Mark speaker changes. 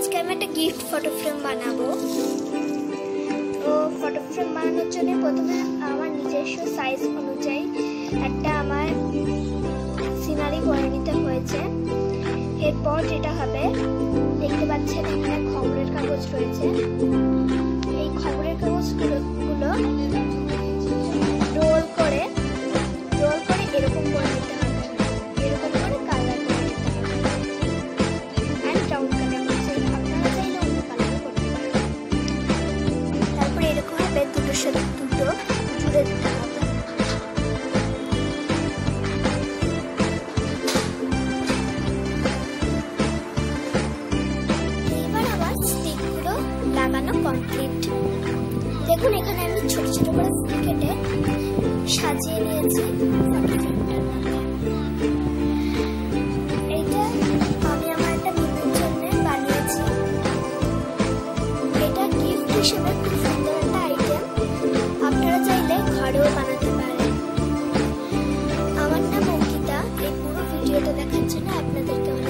Speaker 1: আজকে আমি একটা গিফট ফটো ফ্রেম বানাবো। তো ফটো ফ্রেম বানানোর জন্য প্রথমে আমার নিজস্ব সাইজ অনুযায়ী একটা আমার সিনারি করে নিতে হয়েছে। এরপর যেটা হবে, দেখতে পাচ্ছেন এখানে খবরের কাগজ রয়েছে। এই খবরের কাগজগুলো হবে দুটো জুড়ে দিতে হবে লাগানো কমপ্লিট দেখুন, এখানে আমি ছোট ছোট করে ফুল কেটে সাজিয়ে নিয়েছি। এইটা আমি আমার একটা বন্ধুর জন্য বানিয়েছি। এটা গিফট হিসেবে internet, and they go to